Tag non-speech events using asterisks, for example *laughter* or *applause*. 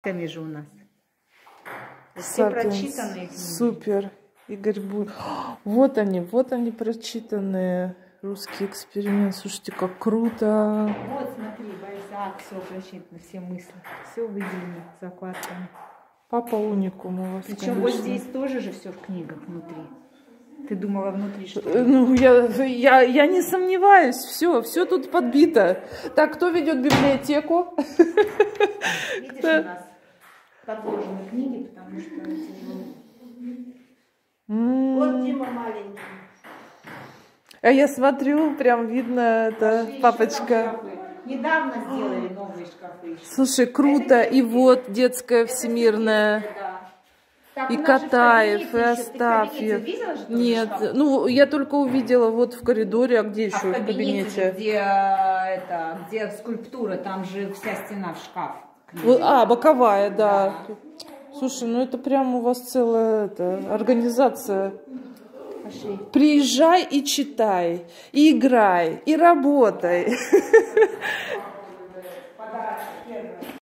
Ками же у нас. Все прочитанные книги. Супер. Игорь Бур. *gasps* Вот они, вот они прочитанные. Русский эксперимент. Слушайте, как круто. Вот, смотри, Бальзак, все прочитано, все мысли. Все выделено закладками. Папа уникум у вас, Причем вот конечно. здесь тоже же все в книгах внутри. Ты думала внутри что? Э, Ну, я, я, я не сомневаюсь, все, все тут подбито. Так, кто ведет библиотеку? Видишь, у нас подложены книги, потому что тяжело. Вот Дима маленький. А я смотрю, прям видно, это Пошли папочка. Недавно сделали новые шкафы. Слушай, круто. И вот детская всемирная. Да. Так, И в Катаев, и кабинете в Астафьев. кабинете видела Нет, ну я только увидела вот в коридоре, а где А еще в в кабинете, кабинете? же, где, это, где скульптура, там же вся стена в шкаф. Вот, а, боковая, да. Слушай, ну это прям у вас целая это, организация. Пошли. Приезжай и читай, и играй, и работай. *laughs*